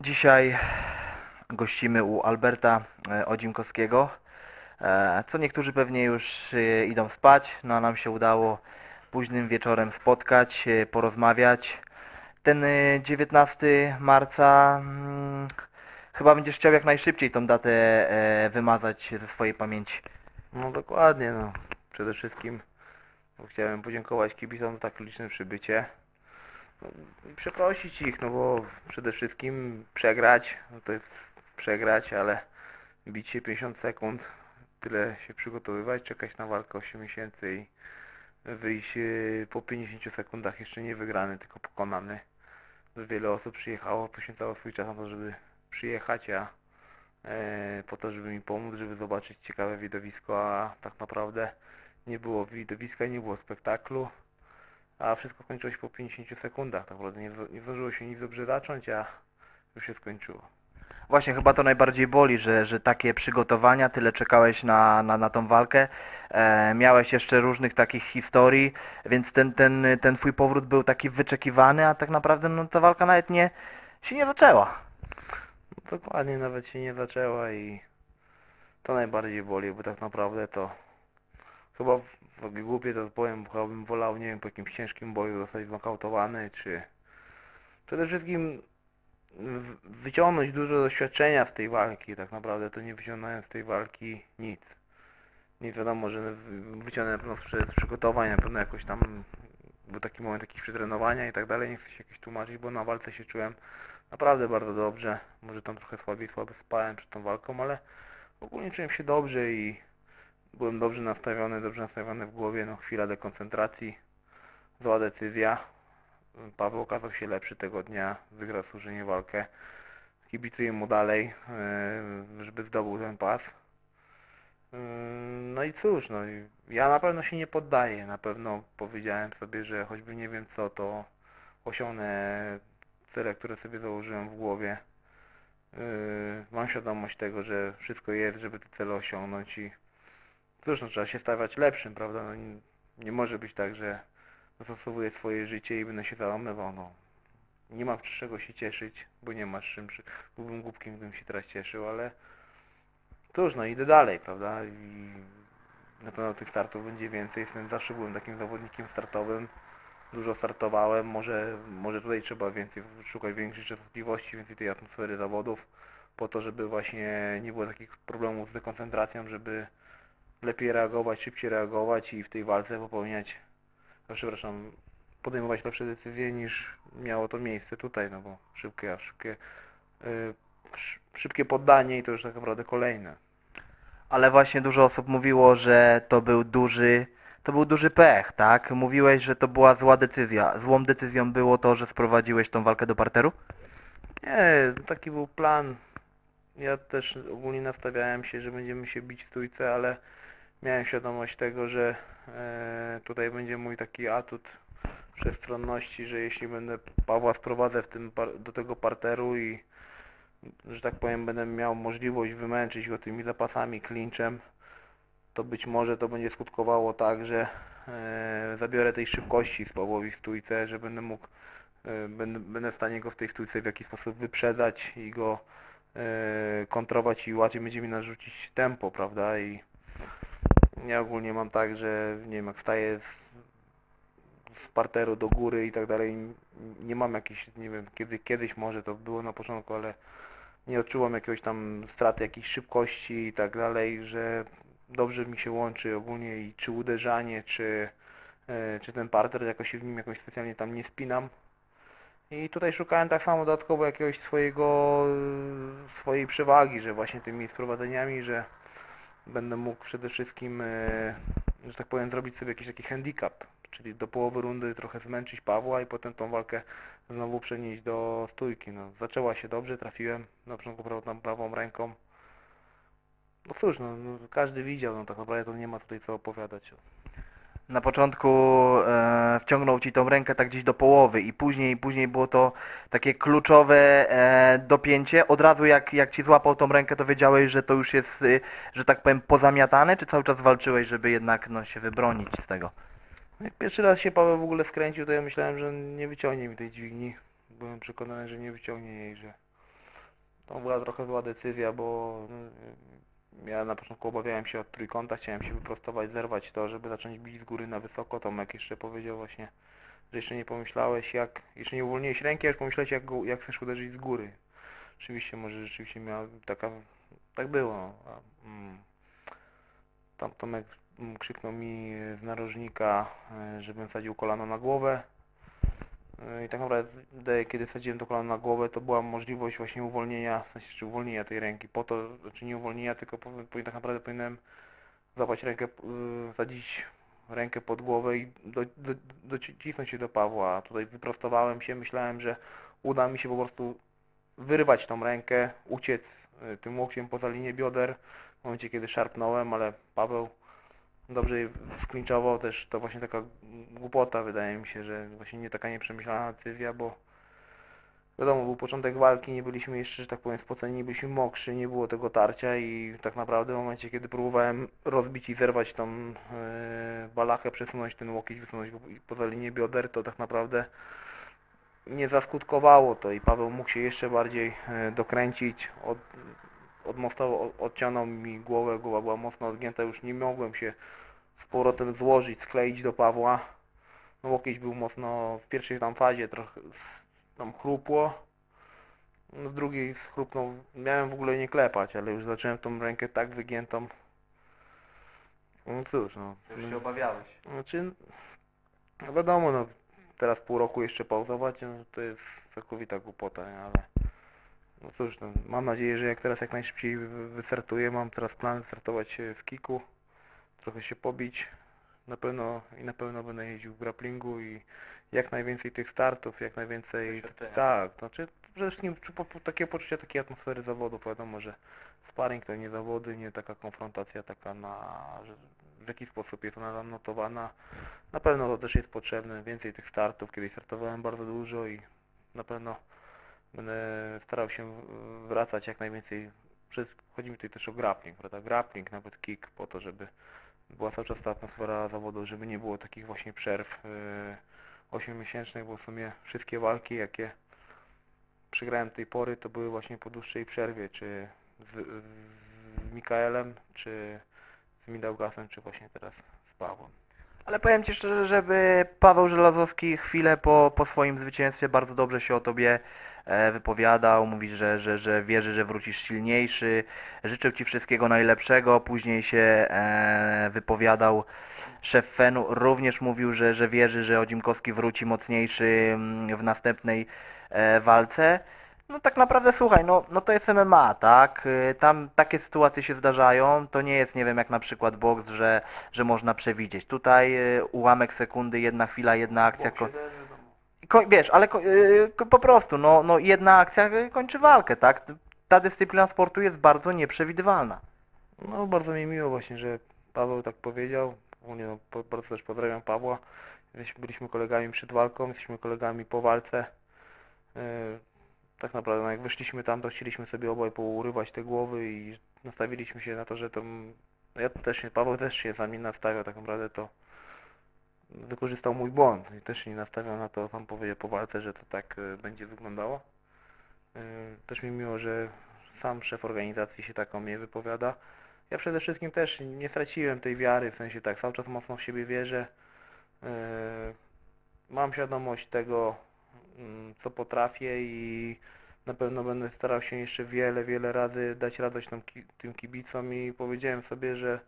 Dzisiaj gościmy u Alberta e, Odzimkowskiego. E, Co niektórzy pewnie już e, idą spać, no a nam się udało późnym wieczorem spotkać, porozmawiać. Ten e, 19 marca mm, chyba będziesz chciał jak najszybciej tą datę wymazać ze swojej pamięci. No dokładnie, no. Przede wszystkim chciałem podziękować kibicom za tak liczne przybycie. No, przeprosić ich, no bo przede wszystkim przegrać, no to jest przegrać, ale bić się 50 sekund, tyle się przygotowywać, czekać na walkę 8 miesięcy i wyjść e, po 50 sekundach jeszcze nie wygrany, tylko pokonany. Wiele osób przyjechało, poświęcało swój czas na to, żeby przyjechać, a e, po to, żeby mi pomóc, żeby zobaczyć ciekawe widowisko, a tak naprawdę nie było widowiska, nie było spektaklu, a wszystko kończyło się po 50 sekundach. Tak naprawdę nie, nie zdążyło się nic dobrze zacząć, a już się skończyło. Właśnie chyba to najbardziej boli, że, że takie przygotowania, tyle czekałeś na, na, na tą walkę, e, miałeś jeszcze różnych takich historii, więc ten, ten, ten twój powrót był taki wyczekiwany, a tak naprawdę no, ta walka nawet nie się nie zaczęła. No, dokładnie, nawet się nie zaczęła i to najbardziej boli, bo tak naprawdę to chyba w- głupie to powiem, chyba bym wolał, nie wiem, po jakimś ciężkim boju zostać znokautowany, czy przede wszystkim wyciągnąć dużo doświadczenia z tej walki. Tak naprawdę to nie wyciągnąłem z tej walki nic. Nie wiadomo, że w- wyciągnąłem na pewno sprzed przygotowań, na pewno jakoś tam był taki moment jakiś przetrenowania i tak dalej. Nie chcę się jakoś tłumaczyć, bo na walce się czułem naprawdę bardzo dobrze. Może tam trochę słabiej, słabo spałem przed tą walką, ale ogólnie czułem się dobrze i byłem dobrze nastawiony, dobrze nastawiony w głowie. No chwila dekoncentracji, zła decyzja. Paweł okazał się lepszy tego dnia, wygrał służenie walkę. Kibicuję mu dalej, e, żeby zdobył ten pas. E, No i cóż, no ja na pewno się nie poddaję. Na pewno powiedziałem sobie, że choćby nie wiem co, to osiągnę cele, które sobie założyłem w głowie. Yy, mam świadomość tego, że wszystko jest, żeby te cele osiągnąć i cóż, no, trzeba się stawiać lepszym, prawda? No, nie, nie może być tak, że dostosowuję swoje życie i będę się załamywał. No. Nie mam z czego się cieszyć, bo nie masz czym. Byłbym głupkiem, gdybym się teraz cieszył, ale cóż, no idę dalej, prawda? I na pewno tych startów będzie więcej. Jestem, zawsze byłem takim zawodnikiem startowym dużo startowałem, może, może tutaj trzeba więcej szukać większej częstotliwości, więcej tej atmosfery zawodów, po to, żeby właśnie nie było takich problemów z dekoncentracją, żeby lepiej reagować, szybciej reagować i w tej walce popełniać, no, przepraszam, podejmować lepsze decyzje niż miało to miejsce tutaj, no bo szybkie, szybkie, y, sz- szybkie poddanie i to już tak naprawdę kolejne. Ale właśnie dużo osób mówiło, że to był duży, to był duży pech, tak? Mówiłeś, że to była zła decyzja. Złą decyzją było to, że sprowadziłeś tą walkę do parteru? Nie, taki był plan. Ja też ogólnie nastawiałem się, że będziemy się bić w stójce, ale miałem świadomość tego, że e, tutaj będzie mój taki atut wszechstronności, że jeśli będę Pawła sprowadzę w tym do tego parteru i że tak powiem będę miał możliwość wymęczyć go tymi zapasami, clinczem, to być może to będzie skutkowało tak, że e, zabiorę tej szybkości z Pawłowi w stójce, że będę mógł e, będę, będę w stanie go w tej stójce w jakiś sposób wyprzedać i go e, kontrować i łatwiej będzie mi narzucić tempo, prawda? I ja ogólnie mam tak, że nie wiem, jak wstaję z, z parteru do góry i tak dalej, nie mam jakichś, nie wiem, kiedy, kiedyś może to było na początku, ale nie odczuwam jakiegoś tam straty jakiejś szybkości i tak dalej, że dobrze mi się łączy ogólnie i czy uderzanie, czy, e, czy ten parter, jakoś się w nim jakoś specjalnie tam nie spinam. I tutaj szukałem tak samo dodatkowo jakiegoś swojego, swojej przewagi, że właśnie tymi sprowadzeniami, że będę mógł przede wszystkim, e, że tak powiem, zrobić sobie jakiś taki handicap, czyli do połowy rundy trochę zmęczyć Pawła i potem tą walkę znowu przenieść do stójki. No, zaczęła się dobrze, trafiłem na początku prawą, prawą ręką. No cóż, no, no, każdy widział, no tak naprawdę to nie ma tutaj co opowiadać. Na początku e, wciągnął ci tą rękę tak gdzieś do połowy i później, później było to takie kluczowe e, dopięcie. Od razu jak, jak ci złapał tą rękę, to wiedziałeś, że to już jest, y, że tak powiem, pozamiatane, czy cały czas walczyłeś, żeby jednak no, się wybronić z tego? Jak pierwszy raz się Paweł w ogóle skręcił, to ja myślałem, że nie wyciągnie mi tej dźwigni. Byłem przekonany, że nie wyciągnie jej, że To była trochę zła decyzja, bo ja na początku obawiałem się od trójkąta, chciałem się wyprostować, zerwać to, żeby zacząć bić z góry na wysoko. Tomek jeszcze powiedział właśnie, że jeszcze nie pomyślałeś jak, jeszcze nie uwolniłeś ręki, aż pomyślałeś jak, jak chcesz uderzyć z góry. Oczywiście może rzeczywiście miała taka, tak było. no. A, mm, tam Tomek mm, krzyknął mi z narożnika, e, żebym wsadził kolano na głowę. E, I tak naprawdę, kiedy wsadziłem to kolano na głowę, to była możliwość właśnie uwolnienia, w sensie czy uwolnienia tej ręki. Po to, znaczy nie uwolnienia, tylko po, po, tak naprawdę powinienem złapać rękę, y, wsadzić rękę pod głowę i do, do, docisnąć się do Pawła. Tutaj wyprostowałem się, myślałem, że uda mi się po prostu wyrwać tą rękę, uciec y, tym łokciem poza linię bioder w momencie, kiedy szarpnąłem, ale Paweł dobrze je też, to właśnie taka głupota wydaje mi się, że właśnie nie taka nieprzemyślana decyzja, bo wiadomo, był początek walki, nie byliśmy jeszcze, że tak powiem, spoceni, nie byliśmy mokrzy, nie było tego tarcia i tak naprawdę w momencie, kiedy próbowałem rozbić i zerwać tą e, balachę, przesunąć ten łokieć, wysunąć go poza linię bioder, to tak naprawdę nie zaskutkowało to i Paweł mógł się jeszcze bardziej e, dokręcić, od, od- odciągnął mi głowę, głowa była mocno odgięta, już nie mogłem się z powrotem złożyć, skleić do Pawła. No łokieć był mocno w pierwszej tam fazie trochę tam chrupło. No w drugiej schrupnął, miałem w ogóle nie klepać, ale już zacząłem tą rękę tak wygiętą. No cóż, no. Już się obawiałeś. Znaczy, no wiadomo, no teraz pół roku jeszcze pauzować, no to jest całkowita głupota, nie? ale no cóż, no, mam nadzieję, że jak teraz jak najszybciej wy- wystartuję, mam teraz plan wystartować e, w kiku, trochę się pobić, na pewno i na pewno będę jeździł w grapplingu i jak najwięcej tych startów, jak najwięcej, tak, znaczy przede wszystkim po, po, takie poczucie takiej atmosfery zawodów, wiadomo, że sparring to nie zawody, nie taka konfrontacja taka na, że w jaki sposób jest ona tam notowana, na pewno to też jest potrzebne, więcej tych startów, kiedyś startowałem bardzo dużo i na pewno będę starał się wracać jak najwięcej, przez, chodzi mi tutaj też o grappling, prawda, grappling, nawet kick, po to, żeby była cały czas ta atmosfera zawodu, żeby nie było takich właśnie przerw yy, 8-miesięcznych, bo w sumie wszystkie walki, jakie przegrałem tej pory, to były właśnie po dłuższej przerwie, czy z, z Mikaelem, czy z Midaugasem, czy właśnie teraz z Pawłem. Ale powiem Ci szczerze, żeby Paweł Żelazowski chwilę po, po swoim zwycięstwie bardzo dobrze się o Tobie e, wypowiadał. Mówi, że, że, że wierzy, że wrócisz silniejszy. Życzył Ci wszystkiego najlepszego. Później się e, wypowiadał szef Fenu. Również mówił, że, że wierzy, że Odzimkowski wróci mocniejszy mm, w następnej e, walce. No tak naprawdę słuchaj, no, no to jest MMA, tak? Y, Tam takie sytuacje się zdarzają. To nie jest, nie wiem, jak na przykład boks, że, że można przewidzieć. Tutaj y, ułamek sekundy, jedna chwila, jedna akcja. Ko- wiesz, ale y, po prostu, no, no jedna akcja kończy walkę, tak? Ta dyscyplina sportu jest bardzo nieprzewidywalna. No bardzo mi miło właśnie, że Paweł tak powiedział. Ogólnie no, po- bardzo też pozdrawiam Pawła. Jesteśmy, byliśmy kolegami przed walką, jesteśmy kolegami po walce. Yy, tak naprawdę, no jak wyszliśmy tam, to chcieliśmy sobie obaj pourywać te głowy i nastawiliśmy się na to, że to... No ja też się, Paweł też się za mnie nastawiał, tak naprawdę to wykorzystał mój błąd i też się nie nastawiał na to, sam powiedział po walce, że to tak y, będzie wyglądało. Yy, Też mi miło, że sam szef organizacji się tak o mnie wypowiada. Ja przede wszystkim też nie straciłem tej wiary, w sensie tak, cały czas mocno w siebie wierzę. Yy, Mam świadomość tego, co potrafię i na pewno będę starał się jeszcze wiele, wiele razy dać radość tym, ki- tym kibicom i powiedziałem sobie, że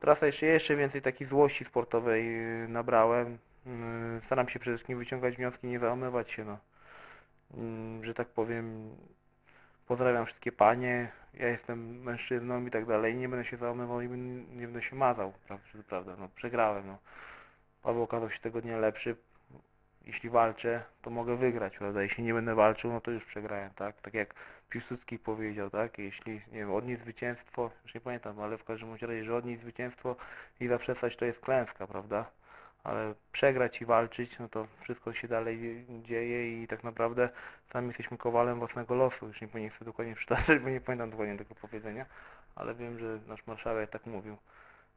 teraz jeszcze, jeszcze więcej takiej złości sportowej yy, nabrałem. Yy, Staram się przede wszystkim wyciągać wnioski, nie załamywać się, no. Yy, Że tak powiem, pozdrawiam wszystkie panie, ja jestem mężczyzną i tak dalej, nie będę się załamywał i nie będę się mazał, prawda, prawda, no przegrałem, no. Paweł okazał się tego dnia lepszy, jeśli walczę, to mogę wygrać, prawda, jeśli nie będę walczył, no to już przegrałem, tak, tak jak Piłsudski powiedział, tak, jeśli, nie wiem, odnieść zwycięstwo, już nie pamiętam, ale w każdym razie, że odnieść zwycięstwo i zaprzestać to jest klęska, prawda, ale przegrać i walczyć, no to wszystko się dalej dzieje i tak naprawdę sami jesteśmy kowalem własnego losu. Już nie, nie chcę dokładnie przytaczać, bo nie pamiętam dokładnie tego powiedzenia, ale wiem, że nasz marszałek tak mówił.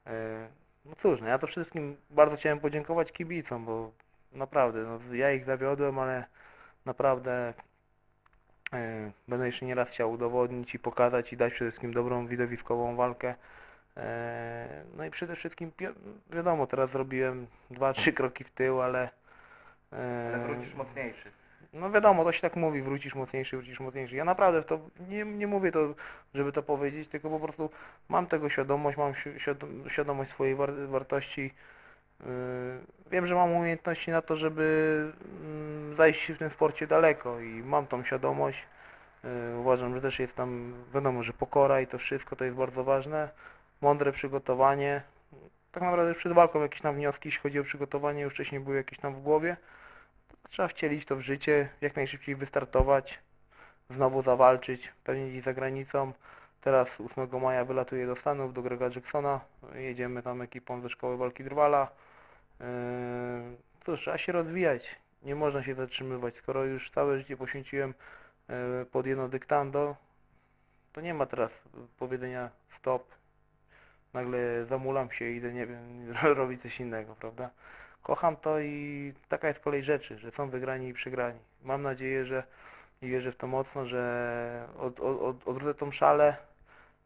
E, No cóż, no ja to wszystkim bardzo chciałem podziękować kibicom, bo naprawdę, no ja ich zawiodłem, ale naprawdę E, Będę jeszcze nie raz chciał udowodnić i pokazać i dać przede wszystkim dobrą widowiskową walkę. E, No i przede wszystkim wiadomo, teraz zrobiłem dwa, trzy kroki w tył, ale e, Ale wrócisz mocniejszy. no wiadomo, to się tak mówi, wrócisz mocniejszy, wrócisz mocniejszy. Ja naprawdę to nie, nie mówię to, żeby to powiedzieć, tylko po prostu mam tego świadomość, mam świadomość swojej war wartości. Yy, Wiem, że mam umiejętności na to, żeby mm, zajść w tym sporcie daleko i mam tą świadomość. Yy, Uważam, że też jest tam, wiadomo, że pokora i to wszystko to jest bardzo ważne. Mądre przygotowanie. Tak naprawdę przed walką jakieś tam wnioski, jeśli chodzi o przygotowanie, już wcześniej były jakieś tam w głowie. Trzeba wcielić to w życie, jak najszybciej wystartować, znowu zawalczyć, pewnie gdzieś za granicą. Teraz 8 maja wylatuję do Stanów, do Grega Jacksona. Jedziemy tam ekipą ze szkoły walki Drwala. Yy, Cóż, trzeba się rozwijać. Nie można się zatrzymywać. Skoro już całe życie poświęciłem yy, pod jedno dyktando, to nie ma teraz powiedzenia stop. Nagle zamulam się i idę, nie wiem, robić coś innego, prawda? kocham to i taka jest kolej rzeczy, że są wygrani i przegrani. Mam nadzieję, że i wierzę w to mocno, że od, od, od, odwrócę tą szalę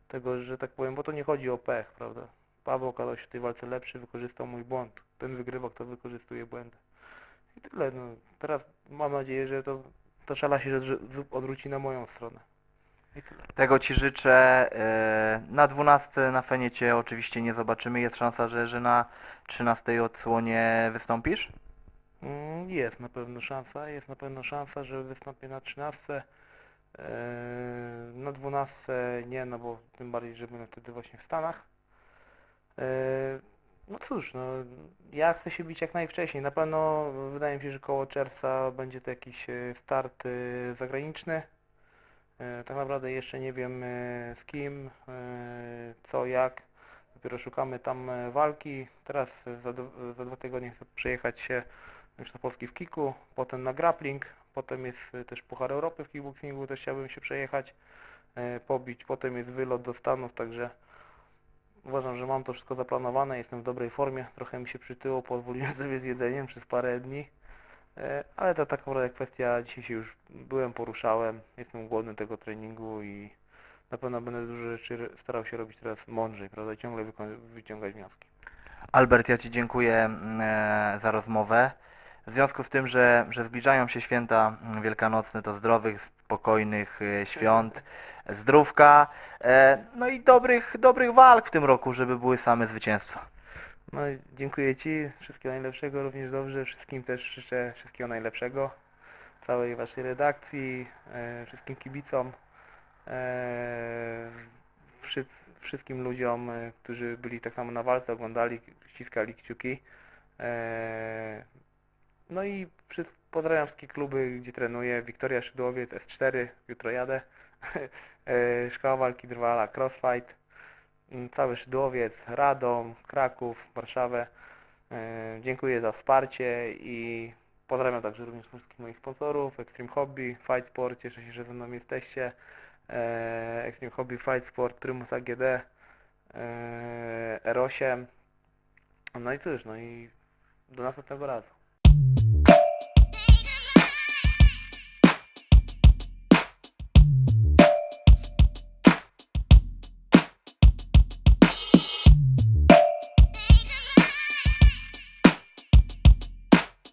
tego, że tak powiem, bo to nie chodzi o pech, prawda? Paweł okazał się w tej walce lepszy, wykorzystał mój błąd. Ten wygrywa, kto wykorzystuje błędy. I tyle. No. Teraz mam nadzieję, że to, ta szala się odrzu- odwróci na moją stronę. I tyle. Tego Ci życzę. e, Na 12 na Fenie Cię oczywiście nie zobaczymy. Jest szansa, że, że na 13 odsłonie wystąpisz? Mm, Jest na pewno szansa, jest na pewno szansa, że wystąpię na 13. Eee, Na 12 nie, no bo tym bardziej, że będę wtedy właśnie w Stanach. Eee, No cóż, no ja chcę się bić jak najwcześniej. Na pewno wydaje mi się, że koło czerwca będzie to jakiś e, start e, zagraniczny. E, Tak naprawdę jeszcze nie wiem e, z kim, e, co, jak. Dopiero szukamy tam e, walki. Teraz e, za, za dwa tygodnie chcę przejechać się już na Polski w kiku, potem na grappling, potem jest e, też Puchar Europy w kickboxingu, też chciałbym się przejechać, e, pobić, potem jest wylot do Stanów, także uważam, że mam to wszystko zaplanowane, jestem w dobrej formie, trochę mi się przytyło, pozwoliłem sobie z jedzeniem przez parę dni, e, ale to tak naprawdę kwestia, dzisiaj się już byłem, poruszałem, jestem głodny tego treningu i na pewno będę dużo rzeczy starał się robić teraz mądrzej, prawda, ciągle wyciągać wnioski. Albert, ja Ci dziękuję mm, e, za rozmowę. W związku z tym, że, że zbliżają się święta mm, wielkanocne, to zdrowych, spokojnych e, świąt, zdrówka, e, no i dobrych, dobrych walk w tym roku, żeby były same zwycięstwa. No dziękuję Ci, wszystkiego najlepszego, również dobrze, wszystkim też życzę wszystkiego najlepszego, całej Waszej redakcji, e, wszystkim kibicom, e, wszy, wszystkim ludziom, którzy byli tak samo na walce, oglądali, ściskali kciuki. No i pozdrawiam wszystkie kluby, gdzie trenuję, Wiktoria Szydłowiec, S4, jutro jadę, Szkoła Walki Drwala, Crossfight, Mm, cały Szydłowiec, Radom, Kraków, Warszawę. E, Dziękuję za wsparcie i pozdrawiam także również wszystkich moich sponsorów, Extreme Hobby, Fight Sport, cieszę się, że ze mną jesteście. E, Extreme Hobby, Fight Sport, Primus AGD, e, R8. No i cóż, no i do następnego razu.